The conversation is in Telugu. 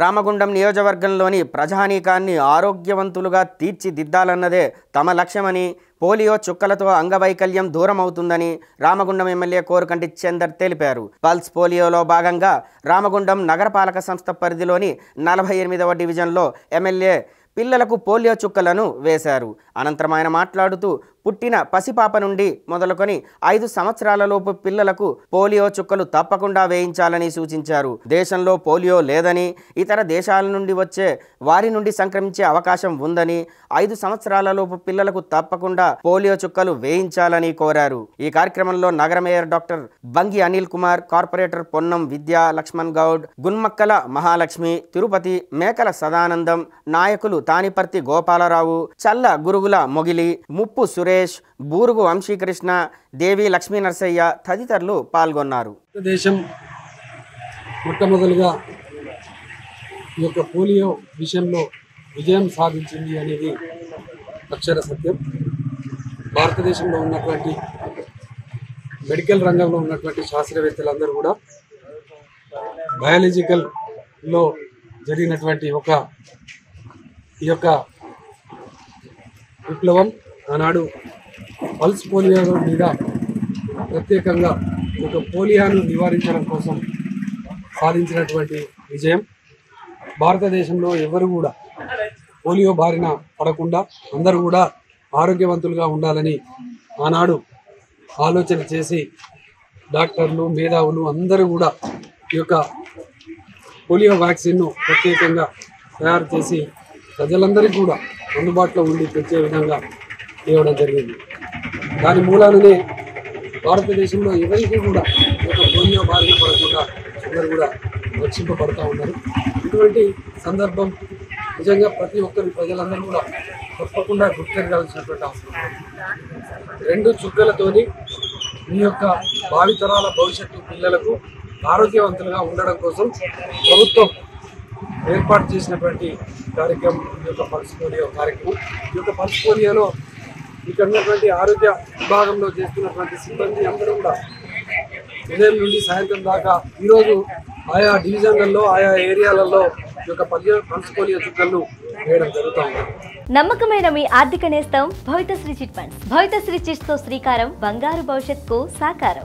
రామగుండం నియోజకవర్గంలోని ప్రజానీకాన్ని ఆరోగ్యవంతులుగా తీర్చిదిద్దాలన్నదే తమ లక్ష్యమని పోలియో చుక్కలతో అంగవైకల్యం దూరం అవుతుందని రామగుండం ఎమ్మెల్యే కోరుకంటి చందర్ తెలిపారు. పల్స్ పోలియోలో భాగంగా రామగుండం నగరపాలక సంస్థ పరిధిలోని నలభై ఎనిమిదవ డివిజన్లో ఎమ్మెల్యే పిల్లలకు పోలియో చుక్కలను వేశారు. అనంతరం ఆయన మాట్లాడుతూ పుట్టిన పసిపాప నుండి మొదలుకొని ఐదు సంవత్సరాలలోపు పిల్లలకు పోలియో చుక్కలు తప్పకుండా వేయించాలని సూచించారు. దేశంలో పోలియో లేదని ఇతర దేశాల నుండి వచ్చే వారి నుండి సంక్రమించే అవకాశం ఉందని ఐదు సంవత్సరాలలోపు పిల్లలకు తప్పకుండా పోలియో చుక్కలు వేయించాలని కోరారు. ఈ కార్యక్రమంలో నగర mayor doctor Bangi Anil Kumar corporator Ponnam Vidya Laxman Goud గున్మక్కల Mahalakshmi Tirupati మేకల సదానందం నాయకులు తానిపర్తి గోపాలరావు చల్ల గురుగుల మొగిలి ముప్పు సురేష్ బూరుగు వంశీకృష్ణ దేవి లక్ష్మీ నరసయ్య తదితరులు పాల్గొన్నారు. దేశం మొట్టమొదలుగా ఈ యొక్క పోలియో విషయంలో విజయం సాధించింది అనేది అక్షర సత్యం. భారతదేశంలో ఉన్నటువంటి మెడికల్ రంగంలో ఉన్నటువంటి శాస్త్రవేత్తలందరూ కూడా బయాలజికల్లో జరిగినటువంటి ఒక ఈ యొక్క విప్లవం ఆనాడు పల్స్ పోలియో మీద ప్రత్యేకంగా ఒక పోలియోను నివారించడం కోసం సాధించినటువంటి విజయం. భారతదేశంలో ఎవరు కూడా పోలియో బారిన పడకుండా అందరూ కూడా ఆరోగ్యవంతులుగా ఉండాలని ఆనాడు ఆలోచన చేసి డాక్టర్లు మేధావులు అందరూ కూడా ఈ యొక్క పోలియో వ్యాక్సిన్ను ప్రత్యేకంగా తయారు చేసి ప్రజలందరికీ కూడా అందుబాటులో ఉండి తెచ్చే విధంగా తేవడం జరిగింది. దాని మూలాననే భారతదేశంలో ఎవరికి కూడా ఈ యొక్క పోలియో బారిన పడకుండా అందరూ కూడా రక్షింపబడతా ఉన్నారు. ఇటువంటి సందర్భం నిజంగా ప్రతి ఒక్కరి ప్రజలందరూ కూడా తప్పకుండా గుర్తించాల్సినటువంటి అవసరం రెండు చుక్కలతోని మీ యొక్క భావితరాల భవిష్యత్తు పిల్లలకు ఆరోగ్యవంతులుగా ఉండడం కోసం ప్రభుత్వం ఏర్పాటు చేసినటువంటి కార్యక్రమం ఈ యొక్క పల్స్ పోలియో కార్యక్రమం. ఈ యొక్క పల్స్ పోలియోలో ఇక్కడ ఉన్నటువంటి ఆరోగ్య విభాగంలో చేస్తున్నటువంటి సిబ్బంది అందరూ కూడా ఉదయం నుండి సాయంత్రం దాకా ఈరోజు ఆయా డివిజన్లలో ఆయా ఏరియాలలో యొక్క పల్లియో పల్స్ పోలియో చుక్కలను వేయడం జరుగుతూ ఉంది. నమ్మకమైన మీ ఆర్థిక నేస్తం భవిత శ్రీ చిట్ ఫండ్స్. భవితశ్రీ చిట్స్తో శ్రీకారం బంగారు భవిష్యత్తుకు సాకారం.